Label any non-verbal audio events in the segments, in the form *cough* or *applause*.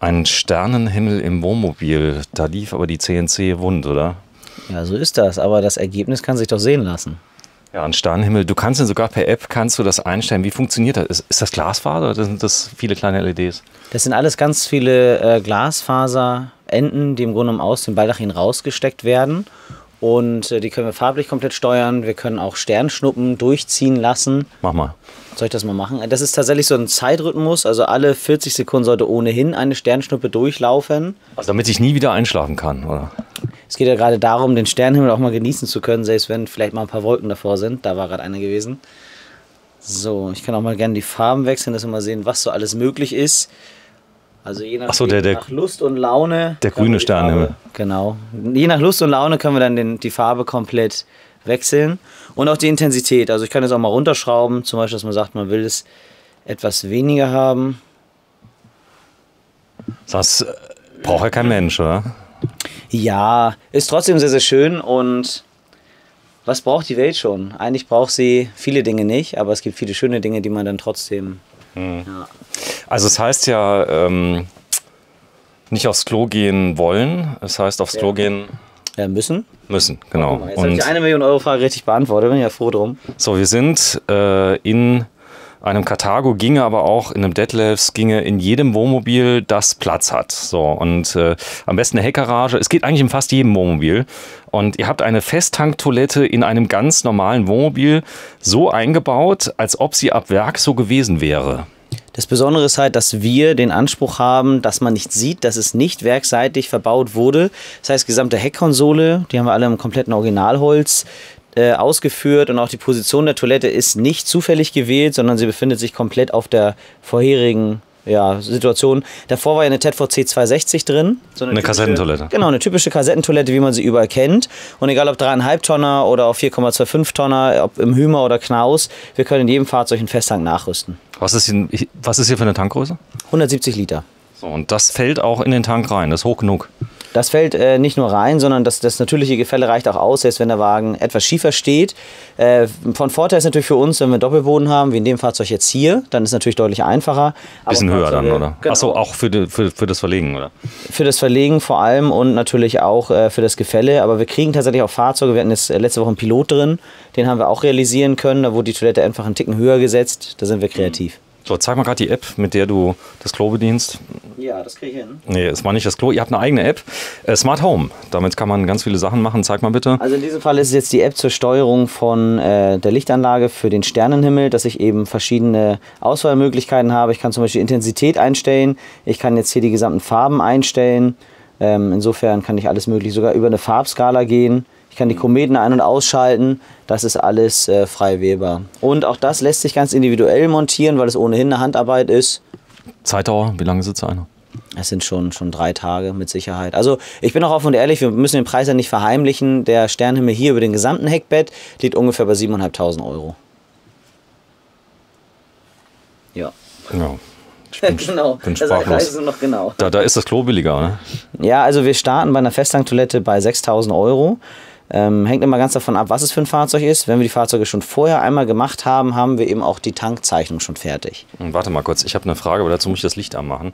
Ein Sternenhimmel im Wohnmobil. Da lief aber die CNC wund, oder? Ja, so ist das. Aber das Ergebnis kann sich doch sehen lassen. Ja, ein Sternenhimmel. Du kannst ihn sogar per App kannst du das einstellen. Wie funktioniert das? Ist, ist das Glasfaser oder sind das viele kleine LEDs? Das sind alles ganz viele äh, Glasfaserenden, die im Grunde genommen aus dem Baldachin rausgesteckt werden. Und äh, die können wir farblich komplett steuern. Wir können auch Sternschnuppen durchziehen lassen. Mach mal. Soll ich das mal machen? Das ist tatsächlich so ein Zeitrhythmus. Also alle 40 Sekunden sollte ohnehin eine Sternschnuppe durchlaufen. Also damit ich nie wieder einschlafen kann, oder? Es geht ja gerade darum, den Sternenhimmel auch mal genießen zu können, selbst wenn vielleicht mal ein paar Wolken davor sind. Da war gerade einer gewesen. So, ich kann auch mal gerne die Farben wechseln, dass wir mal sehen, was so alles möglich ist. Also je nach, so, der- der- nach Lust und Laune. der grüne. Farbe- Genau. Je nach Lust und Laune können wir dann den, die Farbe komplett wechseln. Und auch die Intensität. Also ich kann jetzt auch mal runterschrauben. Zum Beispiel, dass man sagt, man will es etwas weniger haben. Das äh, braucht ja kein Mensch, oder? Ja, ist trotzdem sehr, sehr schön und was braucht die Welt schon? Eigentlich braucht sie viele Dinge nicht, aber es gibt viele schöne Dinge, die man dann trotzdem. Ja. Also es heißt ja ähm, nicht aufs Klo gehen wollen, es heißt aufs Klo Ja. gehen Äh, müssen. müssen, genau. Jetzt habe ich Und die eine Million Euro Frage richtig beantwortet, bin ja froh drum. so, wir sind äh, in einem Carthago, ginge aber auch in einem Detlefs, ginge in jedem Wohnmobil, das Platz hat. So, und äh, am besten eine Heckgarage. Es geht eigentlich in fast jedem Wohnmobil. Und ihr habt eine Festtanktoilette in einem ganz normalen Wohnmobil so eingebaut, als ob sie ab Werk so gewesen wäre. Das Besondere ist halt, dass wir den Anspruch haben, dass man nicht sieht, dass es nicht werkseitig verbaut wurde. Das heißt, gesamte Heckkonsole, die haben wir alle im kompletten Originalholz äh, ausgeführt und auch die Position der Toilette ist nicht zufällig gewählt, sondern sie befindet sich komplett auf der vorherigen ja, Situation. Davor war ja eine TEDVC 260 drin. So Eine typische- Kassettentoilette. Genau, eine typische Kassettentoilette, wie man sie überall kennt. Und egal ob 3,5 Tonner oder auf 4,25 Tonner, ob im Hümer oder Knaus, wir können in jedem Fahrzeug einen Festtank nachrüsten. Was ist, hier, was ist hier für eine Tankgröße? 170 Liter. So, und das fällt auch in den Tank rein, das ist hoch genug. Das fällt äh, nicht nur rein, sondern das, das natürliche Gefälle reicht auch aus, selbst wenn der Wagen etwas schiefer steht. Äh, von Vorteil ist natürlich für uns, wenn wir Doppelboden haben, wie in dem Fahrzeug jetzt hier, dann ist es natürlich deutlich einfacher. Bisschen höher dann, oder? Genau. Achso, auch für, die, für, für das Verlegen, oder? Für das Verlegen vor allem und natürlich auch äh, für das Gefälle. Aber wir kriegen tatsächlich auch Fahrzeuge. Wir hatten jetzt äh, letzte Woche einen Pilot drin, den haben wir auch realisieren können. Da wurde die Toilette einfach einen Ticken höher gesetzt. Da sind wir kreativ. So, zeig mal gerade die App, mit der du das Klo bedienst. Ja, das kriege ich hin. Nee, es war nicht das Klo. Ihr habt eine eigene App. Äh, Smart Home. Damit kann man ganz viele Sachen machen. Zeig mal bitte. Also in diesem Fall ist es jetzt die App zur Steuerung von äh, der Lichtanlage für den Sternenhimmel, dass ich eben verschiedene Auswahlmöglichkeiten habe. Ich kann zum Beispiel Intensität einstellen. Ich kann jetzt hier die gesamten Farben einstellen. Ähm, insofern kann ich alles mögliche, sogar über eine Farbskala gehen. Ich kann die Kometen ein- und ausschalten. Das ist alles äh, frei wählbar. Und auch das lässt sich ganz individuell montieren, weil es ohnehin eine Handarbeit ist. Zeitdauer, wie lange sitzt einer? Es sind schon, schon drei Tage mit Sicherheit. Also ich bin auch offen und ehrlich, wir müssen den Preis ja nicht verheimlichen. Der Sternhimmel hier über den gesamten Heckbett liegt ungefähr bei 7.500 Euro. Ja. Ja. Ich bin, *laughs* genau. bin Das sprachlos. es noch genau. Da, da ist das Klo billiger, ne? Ja, also wir starten bei einer Festtanktoilette bei 6.000 Euro. Ähm, hängt immer ganz davon ab, was es für ein Fahrzeug ist. Wenn wir die Fahrzeuge schon vorher einmal gemacht haben, haben wir eben auch die Tankzeichnung schon fertig. Hm, Warte mal kurz, ich habe eine Frage, aber dazu muss ich das Licht anmachen.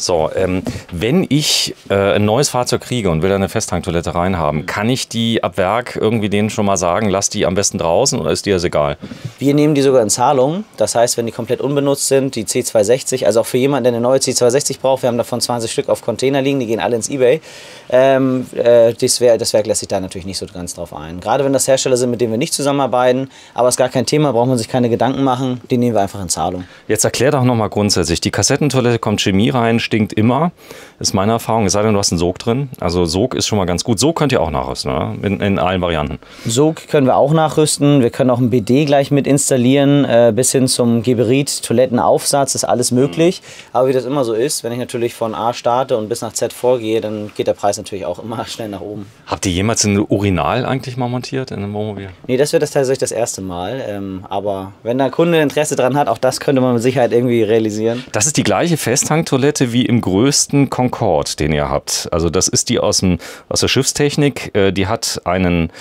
So, ähm, wenn ich äh, ein neues Fahrzeug kriege und will da eine Festtanktoilette reinhaben, kann ich die ab Werk irgendwie denen schon mal sagen, lass die am besten draußen oder ist dir das egal? Wir nehmen die sogar in Zahlung. Das heißt, wenn die komplett unbenutzt sind, die C260, also auch für jemanden, der eine neue C260 braucht, wir haben davon 20 Stück auf Container liegen, die gehen alle ins Ebay. Ähm, äh, das, Werk, das Werk lässt sich da natürlich nicht so ganz drauf ein. Gerade wenn das Hersteller sind, mit denen wir nicht zusammenarbeiten, aber es ist gar kein Thema, braucht man sich keine Gedanken machen, die nehmen wir einfach in Zahlung. Jetzt erklär doch nochmal grundsätzlich. Die Kassettentoilette kommt Chemie rein, stinkt immer, ist meine Erfahrung. Es sei denn, du hast einen Sog drin. Also Sog ist schon mal ganz gut. Sog könnt ihr auch nachrüsten, oder? In, in allen Varianten. Sog können wir auch nachrüsten. Wir können auch ein BD gleich mit installieren, äh, bis hin zum Geberit, Toilettenaufsatz, ist alles möglich. Aber wie das immer so ist, wenn ich natürlich von A starte und bis nach Z vorgehe, dann geht der Preis natürlich auch immer *laughs* schnell nach oben. Habt ihr jemals ein Urinal eigentlich mal montiert in einem Wohnmobil? Nee, das wird das tatsächlich das erste Mal. Ähm, aber wenn der Kunde Interesse dran hat, auch das könnte man mit Sicherheit irgendwie realisieren. Das ist die gleiche Festtanktoilette wie wie im größten Concorde, den ihr habt. Also das ist die aus, dem, aus der Schiffstechnik. Äh, die hat einen,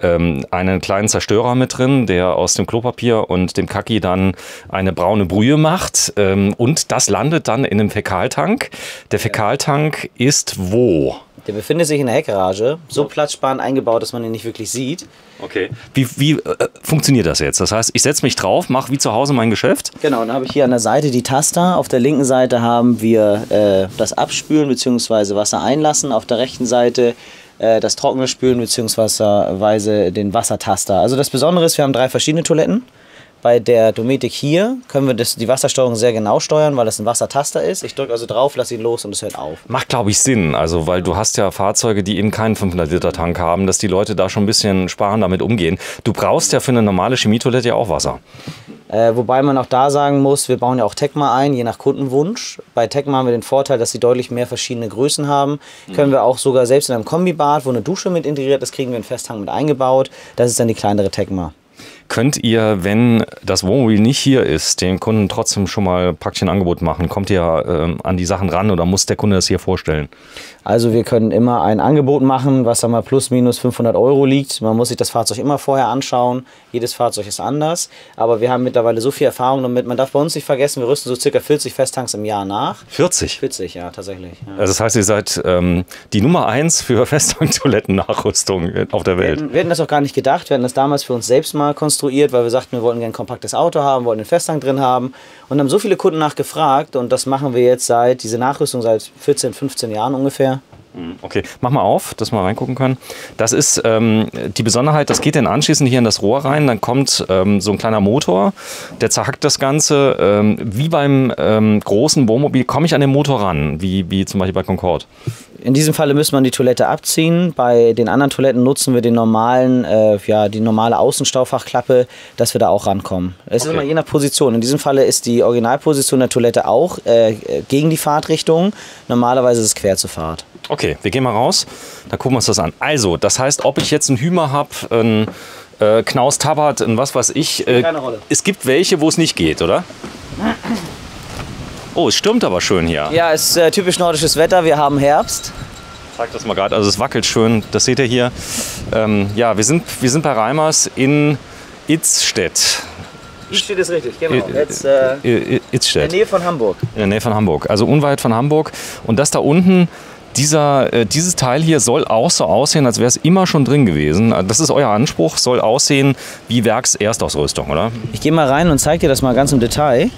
ähm, einen kleinen Zerstörer mit drin, der aus dem Klopapier und dem Kaki dann eine braune Brühe macht. Ähm, und das landet dann in einem Fäkaltank. Der Fäkaltank ist wo? Der befindet sich in der Heckgarage, so platzsparend eingebaut, dass man ihn nicht wirklich sieht. Okay. Wie, wie äh, funktioniert das jetzt? Das heißt, ich setze mich drauf, mache wie zu Hause mein Geschäft. Genau, dann habe ich hier an der Seite die Taster. Auf der linken Seite haben wir äh, das Abspülen bzw. Wasser einlassen. Auf der rechten Seite äh, das trockene Spülen bzw. den Wassertaster. Also das Besondere ist, wir haben drei verschiedene Toiletten. Bei der Dometic hier können wir das, die Wassersteuerung sehr genau steuern, weil das ein Wassertaster ist. Ich drücke also drauf, lasse ihn los und es hört auf. Macht, glaube ich, Sinn. Also, weil du hast ja Fahrzeuge, die eben keinen 500-Liter-Tank haben, dass die Leute da schon ein bisschen sparen damit umgehen. Du brauchst ja für eine normale Chemietoilette ja auch Wasser. Äh, wobei man auch da sagen muss, wir bauen ja auch Tecma ein, je nach Kundenwunsch. Bei Tecma haben wir den Vorteil, dass sie deutlich mehr verschiedene Größen haben. Mhm. Können wir auch sogar selbst in einem Kombibad, wo eine Dusche mit integriert ist, kriegen wir einen Festhang mit eingebaut. Das ist dann die kleinere Tecma. Könnt ihr, wenn das Wohnmobil nicht hier ist, den Kunden trotzdem schon mal praktisch ein Angebot machen? Kommt ihr ähm, an die Sachen ran oder muss der Kunde das hier vorstellen? Also wir können immer ein Angebot machen, was dann mal plus minus 500 Euro liegt. Man muss sich das Fahrzeug immer vorher anschauen. Jedes Fahrzeug ist anders. Aber wir haben mittlerweile so viel Erfahrung damit. Man darf bei uns nicht vergessen, wir rüsten so circa 40 Festtanks im Jahr nach. 40? 40, ja, tatsächlich. Ja. Also das heißt, ihr seid ähm, die Nummer eins für *laughs* Festtanktoiletten-Nachrüstung auf der Welt. Wir hätten, wir hätten das auch gar nicht gedacht. Wir hatten das damals für uns selbst mal konstruiert, weil wir sagten, wir wollten gerne ein kompaktes Auto haben, wollten einen Festtank drin haben. Und haben so viele Kunden nachgefragt. Und das machen wir jetzt seit, diese Nachrüstung seit 14, 15 Jahren ungefähr. Mhm. Okay, mach mal auf, dass wir reingucken können. Das ist ähm, die Besonderheit, das geht dann anschließend hier in das Rohr rein, dann kommt ähm, so ein kleiner Motor, der zerhackt das Ganze. Ähm, wie beim ähm, großen Wohnmobil komme ich an den Motor ran, wie, wie zum Beispiel bei Concorde. In diesem Falle müssen wir die Toilette abziehen. Bei den anderen Toiletten nutzen wir den normalen, äh, ja, die normale Außenstaufachklappe, dass wir da auch rankommen. Es okay. ist immer je nach Position. In diesem Falle ist die Originalposition der Toilette auch äh, gegen die Fahrtrichtung. Normalerweise ist es quer zur Fahrt. Okay, wir gehen mal raus. Dann gucken wir uns das an. Also, das heißt, ob ich jetzt einen Hümer habe, einen äh, Knaus Tabat, ein was weiß ich. Äh, Keine Rolle. Es gibt welche, wo es nicht geht, oder? Oh, es stürmt aber schön hier. Ja, es ist äh, typisch nordisches Wetter. Wir haben Herbst. Ich zeig das mal gerade. Also es wackelt schön. Das seht ihr hier. Ähm, ja, wir sind, wir sind bei Reimers in Itzstedt. Itzstedt ist richtig, genau. Jetzt, äh, Itzstedt. In der Nähe von Hamburg. In der Nähe von Hamburg. Also unweit von Hamburg. Und das da unten dieser, äh, dieses Teil hier soll auch so aussehen, als wäre es immer schon drin gewesen. Das ist euer Anspruch, soll aussehen wie Werkserstausrüstung, oder? Ich gehe mal rein und zeige dir das mal ganz im Detail.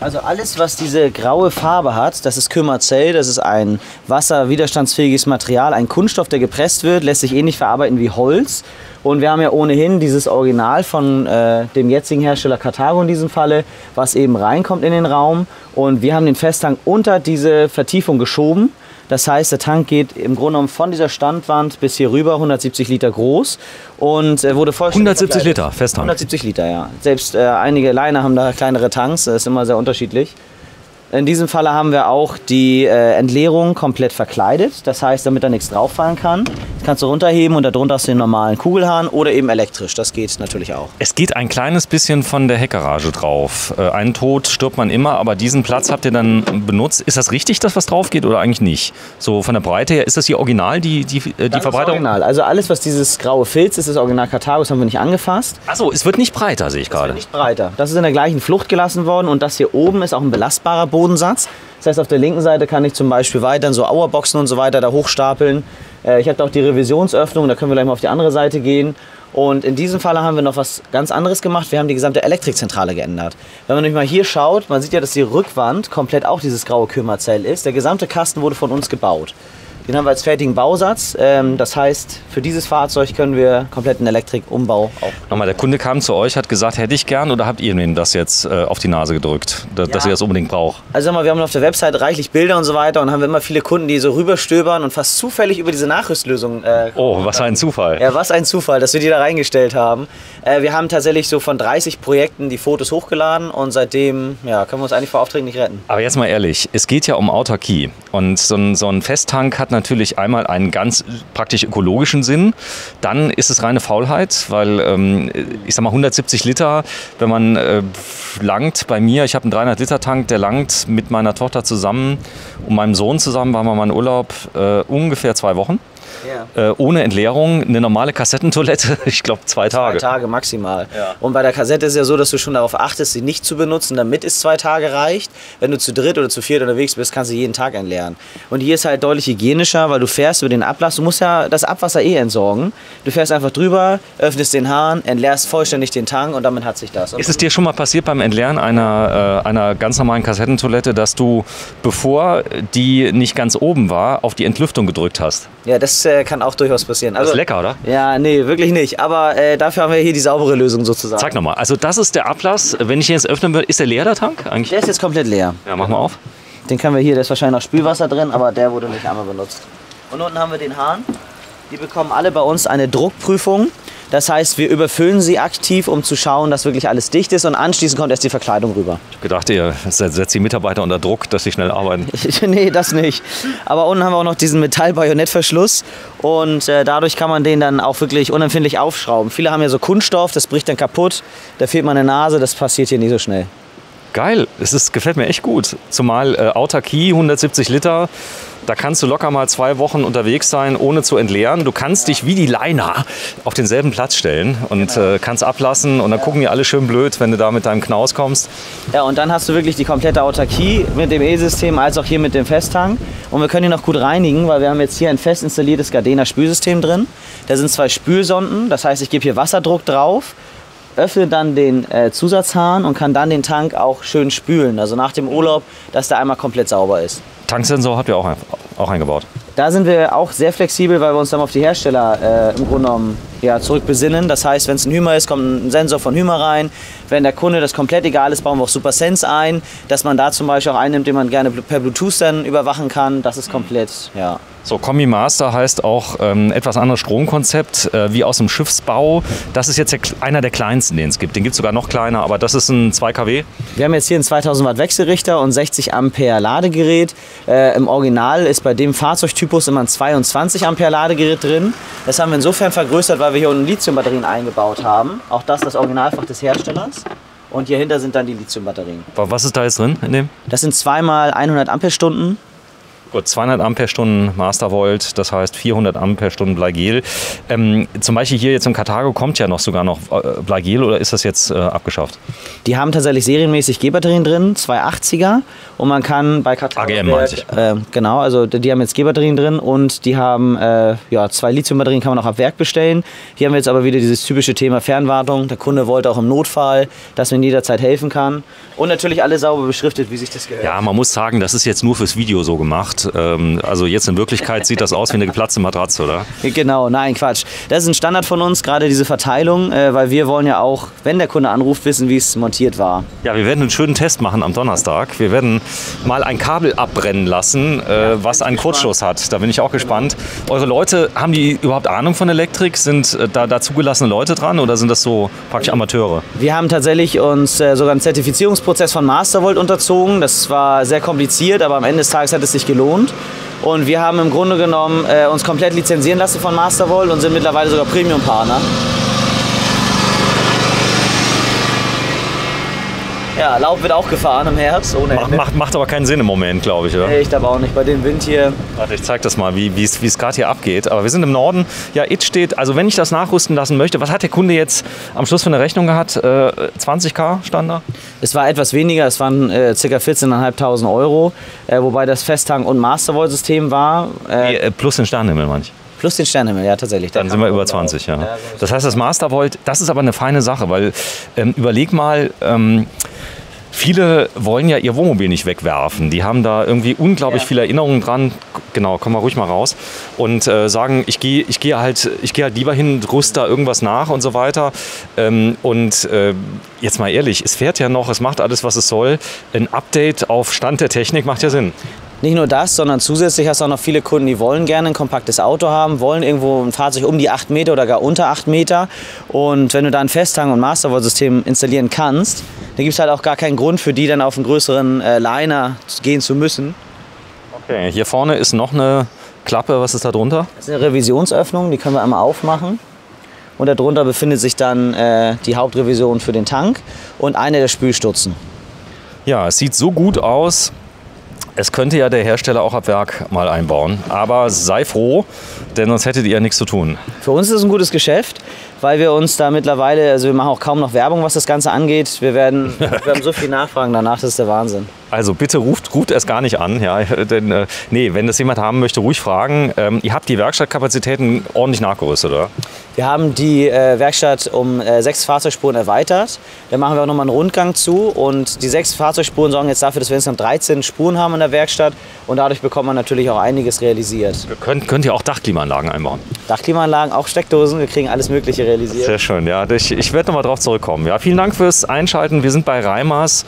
Also alles, was diese graue Farbe hat, das ist Kümmerzell, das ist ein wasserwiderstandsfähiges Material, ein Kunststoff, der gepresst wird, lässt sich ähnlich verarbeiten wie Holz. Und wir haben ja ohnehin dieses Original von äh, dem jetzigen Hersteller Carthago in diesem Falle, was eben reinkommt in den Raum. Und wir haben den Festtank unter diese Vertiefung geschoben das heißt, der Tank geht im Grunde genommen von dieser Standwand bis hier rüber, 170 Liter groß und äh, wurde vollständig 170 Liter, Festtank? 170 Liter, ja. Selbst äh, einige Liner haben da kleinere Tanks, das ist immer sehr unterschiedlich. In diesem Falle haben wir auch die äh, Entleerung komplett verkleidet. Das heißt, damit da nichts drauffallen kann. Das kannst du runterheben und darunter hast du den normalen Kugelhahn oder eben elektrisch. Das geht natürlich auch. Es geht ein kleines bisschen von der Heckgarage drauf. Äh, einen Tod stirbt man immer, aber diesen Platz habt ihr dann benutzt. Ist das richtig, dass was drauf geht oder eigentlich nicht? So von der Breite her, ist das hier original, die, die, äh, die das Verbreitung? Ist original. Also alles, was dieses graue Filz ist, ist original Karthago, das haben wir nicht angefasst. Achso, es wird nicht breiter, sehe ich gerade. Es wird nicht breiter. Das ist in der gleichen Flucht gelassen worden und das hier oben ist auch ein belastbarer Boden. Bodensatz. Das heißt, auf der linken Seite kann ich zum Beispiel weiter so Auerboxen und so weiter da hochstapeln. Äh, ich habe da auch die Revisionsöffnung, da können wir gleich mal auf die andere Seite gehen. Und in diesem Fall haben wir noch was ganz anderes gemacht. Wir haben die gesamte Elektrikzentrale geändert. Wenn man nämlich mal hier schaut, man sieht ja, dass die Rückwand komplett auch dieses graue Kümmerzell ist. Der gesamte Kasten wurde von uns gebaut. Den haben wir als fertigen Bausatz. Ähm, das heißt, für dieses Fahrzeug können wir kompletten Elektrikumbau auch. Nochmal, der Kunde kam zu euch, hat gesagt, hätte ich gern oder habt ihr ihm das jetzt äh, auf die Nase gedrückt, dass, ja. ihr das unbedingt braucht? Also mal, wir haben auf der Website reichlich Bilder und so weiter und haben immer viele Kunden, die so rüberstöbern und fast zufällig über diese Nachrüstlösung. Äh, oh, was ein Zufall. Ja, was ein Zufall, dass wir die da reingestellt haben. Äh, wir haben tatsächlich so von 30 Projekten die Fotos hochgeladen und seitdem ja, können wir uns eigentlich vor Aufträgen nicht retten. Aber jetzt mal ehrlich, es geht ja um Autarkie. Und so ein, so ein Festtank hat natürlich einmal einen ganz praktisch ökologischen Sinn. Dann ist es reine Faulheit, weil ähm, ich sag mal 170 Liter, wenn man äh, langt bei mir, ich habe einen 300 Liter Tank, der langt mit meiner Tochter zusammen und meinem Sohn zusammen, waren wir mal in Urlaub äh, ungefähr zwei Wochen. Ja. Äh, ohne Entleerung, eine normale Kassettentoilette, *laughs* ich glaube zwei Tage. Zwei Tage maximal. Ja. Und bei der Kassette ist ja so, dass du schon darauf achtest, sie nicht zu benutzen, damit es zwei Tage reicht. Wenn du zu dritt oder zu viert unterwegs bist, kannst du jeden Tag entleeren. Und hier ist halt deutlich hygienischer, weil du fährst über den Ablass. Du musst ja das Abwasser eh entsorgen. Du fährst einfach drüber, öffnest den Hahn, entleerst vollständig den Tank und damit hat sich das. Und Ist es dir schon mal passiert beim Entleeren einer, äh, einer ganz normalen Kassettentoilette, dass du, bevor die nicht ganz oben war, auf die Entlüftung gedrückt hast? ja, das äh, kann auch durchaus passieren. Das Also, ist lecker, oder? Ja, nee, wirklich nicht. Aber äh, dafür haben wir hier die saubere Lösung sozusagen. Zeig nochmal. Also das ist der Ablass. Wenn ich ihn jetzt öffnen würde, ist der leer, der Tank? Eigentlich? Der ist jetzt komplett leer. Ja, mach mal auf. Den können wir hier, da ist wahrscheinlich noch Spülwasser drin, aber der wurde nicht einmal benutzt. Und unten haben wir den Hahn. Die bekommen alle bei uns eine Druckprüfung. Das heißt, wir überfüllen sie aktiv, um zu schauen, dass wirklich alles dicht ist und anschließend kommt erst die Verkleidung rüber. Ich hab gedacht, ihr setzt die Mitarbeiter unter Druck, dass sie schnell arbeiten. *laughs* nee, das nicht. Aber unten haben wir auch noch diesen Metall-Bajonettverschluss und äh, dadurch kann man den dann auch wirklich unempfindlich aufschrauben. Viele haben ja so Kunststoff, das bricht dann kaputt, da fehlt mal eine Nase, das passiert hier nicht so schnell. Geil, es ist, gefällt mir echt gut. Zumal äh, Autarkie, 170 Liter, da kannst du locker mal zwei Wochen unterwegs sein, ohne zu entleeren. Du kannst dich wie die Leiner auf denselben Platz stellen und äh, kannst ablassen und dann gucken die alle schön blöd, wenn du da mit deinem Knaus kommst. Ja, und dann hast du wirklich die komplette Autarkie mit dem E-System als auch hier mit dem Festtank. Und wir können ihn noch gut reinigen, weil wir haben jetzt hier ein fest installiertes Gardena Spülsystem drin. Da sind zwei Spülsonden, das heißt, ich gebe hier Wasserdruck drauf, öffne dann den äh, Zusatzhahn und kann dann den Tank auch schön spülen. Also nach dem Urlaub, dass der einmal komplett sauber ist. Tanksensor habt ihr auch, auch eingebaut. Da sind wir auch sehr flexibel, weil wir uns dann auf die Hersteller äh, im Grunde genommen ja, zurück besinnen. Das heißt, wenn es ein Hymer ist, kommt ein Sensor von Hymer rein. Wenn der Kunde das komplett egal ist, bauen wir auch Super Sense ein, dass man da zum Beispiel auch einnimmt, den man gerne per Bluetooth dann überwachen kann. Das ist komplett, ja. So, Kombi Master heißt auch ähm, etwas anderes Stromkonzept, äh, wie aus dem Schiffsbau. Das ist jetzt der, einer der kleinsten, den es gibt. Den gibt es sogar noch kleiner, aber das ist ein 2 kW. Wir haben jetzt hier einen 2000 Watt Wechselrichter und 60 Ampere Ladegerät. Äh, Im Original ist bei dem Fahrzeugtypus immer ein 22 Ampere Ladegerät drin. Das haben wir insofern vergrößert, weil wir hier unten Lithiumbatterien eingebaut haben. Auch das das Originalfach des Herstellers. Und hier hinter sind dann die Lithiumbatterien. Was ist da jetzt drin in dem? Das sind zweimal 100 Ampere-Stunden. Gut, 200 Ampere-Stunden Mastervolt, das heißt 400 Ampere-Stunden Bleigel. Ähm, zum Beispiel hier jetzt im Karthago kommt ja noch sogar noch äh, Bleigel oder ist das jetzt äh, abgeschafft? Die haben tatsächlich serienmäßig G-Batterien drin, 280er. Und man kann bei Karthago. AGM meinte ich. Äh, genau, also die haben jetzt G-Batterien drin und die haben äh, ja, zwei Lithium-Batterien, kann man auch ab Werk bestellen. Hier haben wir jetzt aber wieder dieses typische Thema Fernwartung. Der Kunde wollte auch im Notfall, dass man jederzeit helfen kann. Und natürlich alle sauber beschriftet, wie sich das gehört. Ja, man muss sagen, das ist jetzt nur fürs Video so gemacht. Ähm, also jetzt in Wirklichkeit sieht das aus wie eine geplatzte Matratze, oder? Genau, nein, Quatsch. Das ist ein Standard von uns, gerade diese Verteilung, äh, weil wir wollen ja auch, wenn der Kunde anruft, wissen, wie es montiert war. Ja, wir werden einen schönen Test machen am Donnerstag. Wir werden mal ein Kabel abbrennen lassen, äh, was einen Kurzschluss hat. Da bin ich auch gespannt. Eure Leute, haben die überhaupt Ahnung von Elektrik? Sind äh, da, da zugelassene Leute dran oder sind das so praktisch Amateure? Wir haben tatsächlich uns sogar einen Zertifizierungsprozess von Mastervolt unterzogen. Das war sehr kompliziert, aber am Ende des Tages hat es sich gelohnt. Und wir haben im Grunde genommen äh, uns komplett lizenzieren lassen von Mastervolt und sind mittlerweile sogar Premium-Partner. Ja, Laub wird auch gefahren im Herbst, ohne Macht, Ende. macht, macht aber keinen Sinn im Moment, glaube ich. Oder? Nee, ich glaube auch nicht. Bei dem Wind hier. Warte, ich zeige das mal, wie es gerade hier abgeht. Aber wir sind im Norden. Ja, It steht, also wenn ich das nachrüsten lassen möchte, was hat der Kunde jetzt am Schluss für eine Rechnung gehabt? Äh, 20k stand da? Es war etwas weniger, es waren äh, ca. 14.500 Euro, äh, wobei das Festhang- und Mastervolt-System war. Äh, äh, plus den Sternenhimmel, manch. Plus den Sternenhimmel, ja, tatsächlich. Der Dann sind wir über oben drauf. 20, ja. Das heißt, das Mastervolt, das ist aber eine feine Sache, weil ähm, überleg mal, ähm, viele wollen ja ihr Wohnmobil nicht wegwerfen. Die haben da irgendwie unglaublich Ja. viele Erinnerungen dran. Genau, komm mal ruhig mal raus. Und äh, sagen, ich gehe ich geh halt, ich geh halt lieber hin, rüst da irgendwas nach und so weiter. Ähm, und äh, jetzt mal ehrlich, es fährt ja noch, es macht alles, was es soll. Ein Update auf Stand der Technik macht ja Sinn. Nicht nur das, sondern zusätzlich hast du auch noch viele Kunden, die wollen gerne ein kompaktes Auto haben, wollen irgendwo ein Fahrzeug um die 8 Meter oder gar unter 8 Meter. Und wenn du da ein Festhang- und Mastervolt-System installieren kannst, dann gibt es halt auch gar keinen Grund für die, dann auf einen größeren äh, Liner gehen zu müssen. Okay, hier vorne ist noch eine Klappe. Was ist da drunter? Das ist eine Revisionsöffnung, die können wir einmal aufmachen. Und darunter befindet sich dann äh, die Hauptrevision für den Tank und eine der Spülstutzen. Ja, es sieht so gut aus. Es könnte ja der Hersteller auch ab Werk mal einbauen. Aber sei froh, denn sonst hättet ihr ja nichts zu tun. Für uns ist es ein gutes Geschäft, weil wir uns da mittlerweile, also wir machen auch kaum noch Werbung, was das Ganze angeht. Wir, werden, *laughs* wir haben so viel Nachfragen danach, das ist der Wahnsinn. Also bitte ruft, ruft erst gar nicht an. Ja, *laughs* denn, äh, nee, wenn das jemand haben möchte, ruhig fragen. Ähm, ihr habt die Werkstattkapazitäten ordentlich nachgerüstet, oder? Wir haben die äh, Werkstatt um äh, sechs Fahrzeugspuren erweitert. Da machen wir auch nochmal einen Rundgang zu. Und die sechs Fahrzeugspuren sorgen jetzt dafür, dass wir insgesamt 13 Spuren haben in der Werkstatt. Und dadurch bekommt man natürlich auch einiges realisiert. Könnt, könnt ihr auch Dachklimaanlagen einbauen? Dachklimaanlagen, auch Steckdosen. Wir kriegen alles Mögliche realisiert. Sehr schön, ja. Ich, ich werde nochmal drauf zurückkommen. Ja, vielen Dank fürs Einschalten. Wir sind bei Reimers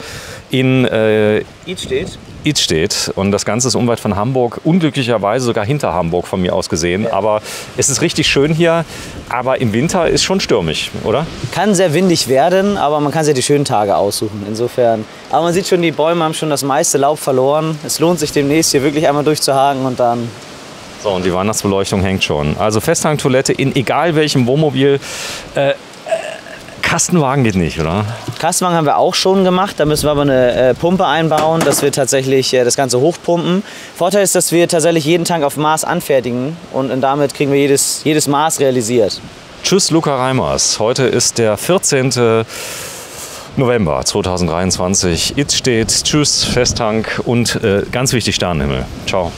in äh, Idstedt. Idstedt und das Ganze ist unweit von Hamburg, unglücklicherweise sogar hinter Hamburg von mir aus gesehen. Aber es ist richtig schön hier, aber im Winter ist schon stürmisch, oder? Kann sehr windig werden, aber man kann sich die schönen Tage aussuchen. Insofern. Aber man sieht schon, die Bäume haben schon das meiste Laub verloren. Es lohnt sich demnächst hier wirklich einmal durchzuhaken und dann So, und die Weihnachtsbeleuchtung hängt schon. Also Festhangtoilette in egal welchem Wohnmobil. Äh, äh, Kastenwagen geht nicht, oder? Kastenwagen haben wir auch schon gemacht. Da müssen wir aber eine äh, Pumpe einbauen, dass wir tatsächlich äh, das Ganze hochpumpen. Vorteil ist, dass wir tatsächlich jeden Tank auf Maß anfertigen und, und damit kriegen wir jedes, jedes Maß realisiert. Tschüss, Luca Reimers. Heute ist der 14. November 2023. It steht Tschüss, Festtank und äh, ganz wichtig Sternenhimmel. Ciao.